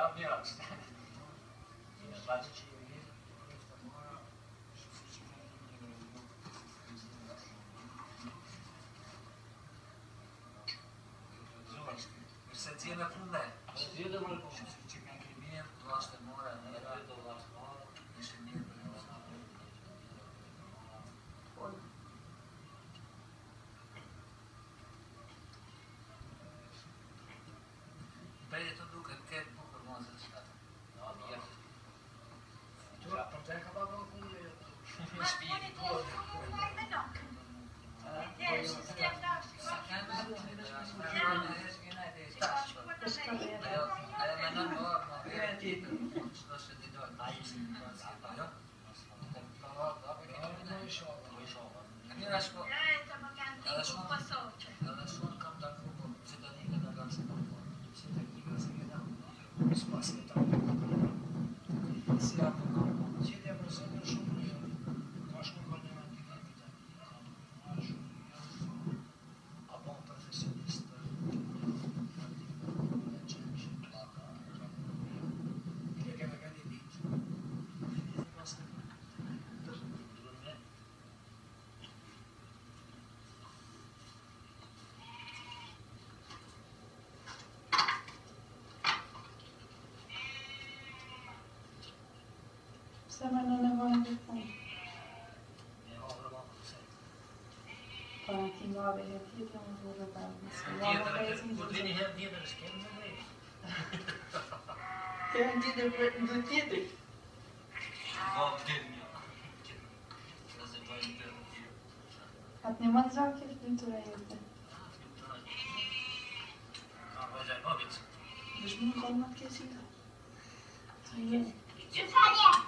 I'll be honest. Ini raspo. Ya, sama kan. Raspo. Semana guarda Para que nove aqui, tem um lugar do Senhor. We didn't have the others, came the way. Came the other, não other. Вот ты мне. Hát nem az a kis kultúra érte. És munkannak készít? Igen. Csúszálljál!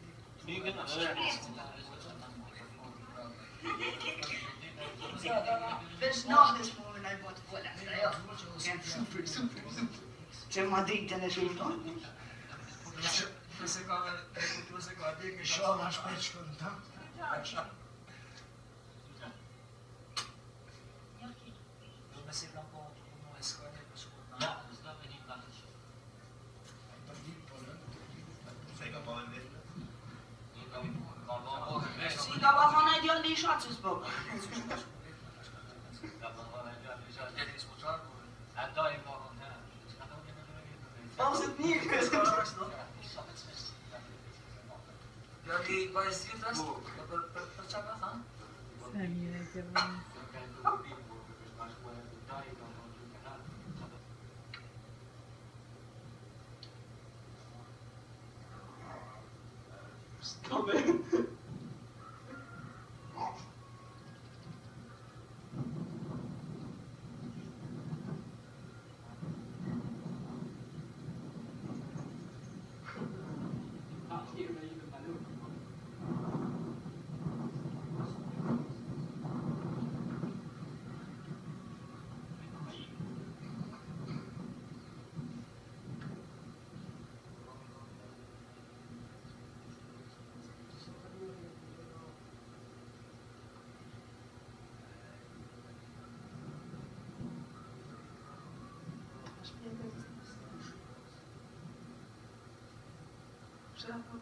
There's not this moment I bought for that. Super, super, super. C'è ma dritta nel suo nome? Tu sei qua, tu sei qua, dir che schau, was spät kommt, ha? 20 mil kështë të arë është të Ja ti pa e sirë të po. është? ka thënë? Se e kërë observable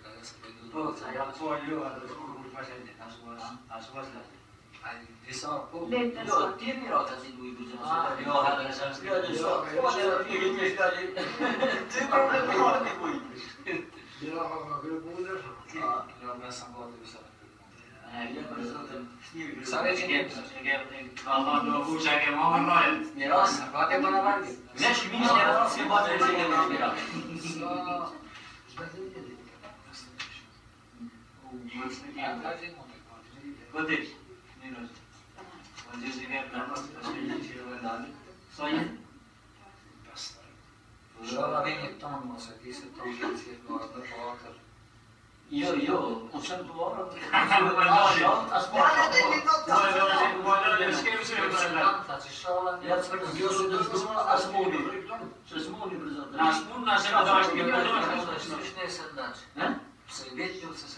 Sarete ne yapıyorsun? Allah'ın doğru uçak yapmamın var. Miras, vakit bana var ki. Ne şimdi işte nasıl bir bazı bir şey yapmamın var. Бадырь, Мирон. Вот здесь имеет намаз, последний Фирванан. Соин? Жалавини Томаса, если Томаса, если Томаса, Yo, yo, usando tu obra. Съветнился с